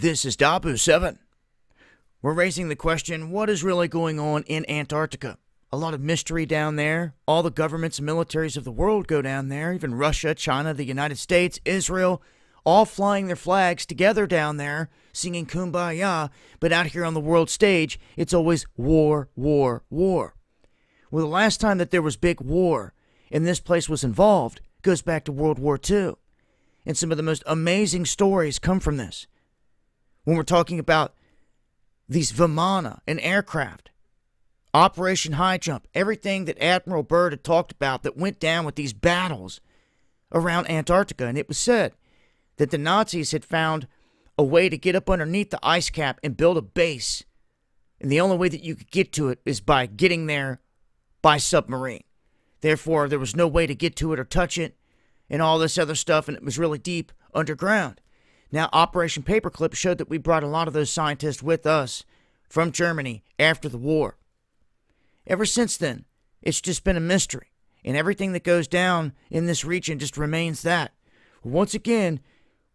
This is Dahboo7. We're raising the question what is really going on in Antarctica? A lot of mystery down there. All the governments and militaries of the world go down there, even Russia, China, the United States, Israel, all flying their flags together down there, singing Kumbaya. But out here on the world stage, it's always war, war, war. Well, the last time that there was big war and this place was involved goes back to World War II. And some of the most amazing stories come from this. When we're talking about these Vimana and aircraft, Operation High Jump, everything that Admiral Byrd had talked about that went down with these battles around Antarctica. And it was said that the Nazis had found a way to get up underneath the ice cap and build a base. And the only way that you could get to it is by getting there by submarine. Therefore, there was no way to get to it or touch it and all this other stuff, and it was really deep underground. Now, Operation Paperclip showed that we brought a lot of those scientists with us from Germany after the war. Ever since then, it's just been a mystery, and everything that goes down in this region just remains that. Once again,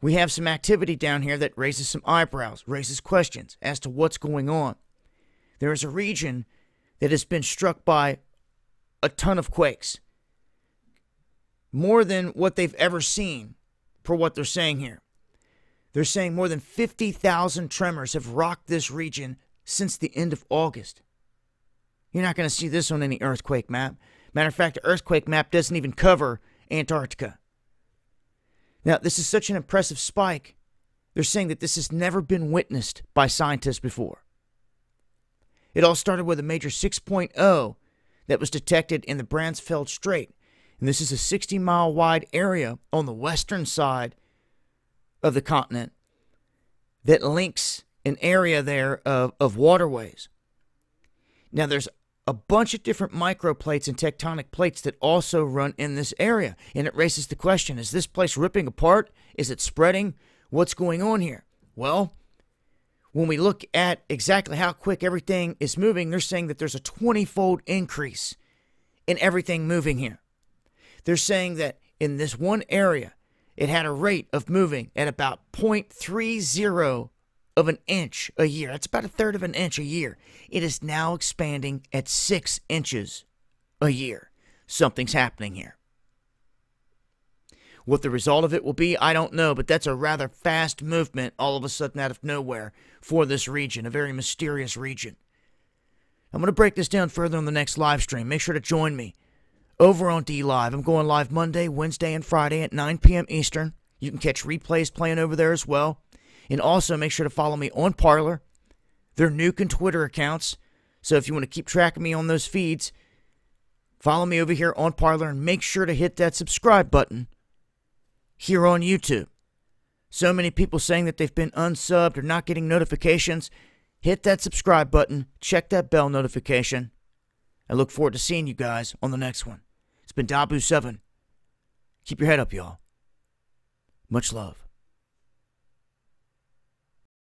we have some activity down here that raises some eyebrows, raises questions as to what's going on. There is a region that has been struck by a ton of quakes. More than what they've ever seen, for what they're saying here. They're saying more than 50,000 tremors have rocked this region since the end of August. You're not going to see this on any earthquake map. Matter of fact, the earthquake map doesn't even cover Antarctica. Now, this is such an impressive spike. They're saying that this has never been witnessed by scientists before. It all started with a major 6.0 that was detected in the Bransfield Strait. And this is a 60 mile wide area on the western side of the continent that links an area there of, of waterways. Now, there's a bunch of different microplates and tectonic plates that also run in this area. And it raises the question is this place ripping apart? Is it spreading? What's going on here? Well, when we look at exactly how quick everything is moving, they're saying that there's a 20 fold increase in everything moving here. They're saying that in this one area, it had a rate of moving at about 0.30 of an inch a year. That's about a third of an inch a year. It is now expanding at six inches a year. Something's happening here. What the result of it will be, I don't know, but that's a rather fast movement all of a sudden out of nowhere for this region, a very mysterious region. I'm going to break this down further on the next live stream. Make sure to join me over on DLive. I'm going live Monday, Wednesday, and Friday at 9 p.m. Eastern. You can catch replays playing over there as well. And also make sure to follow me on Parler, their Nuke and Twitter accounts. So if you want to keep track of me on those feeds, follow me over here on Parler and make sure to hit that subscribe button here on YouTube. So many people saying that they've been unsubbed or not getting notifications. Hit that subscribe button, check that bell notification. I look forward to seeing you guys on the next one. It's been Dahboo7. Keep your head up, y'all. Much love.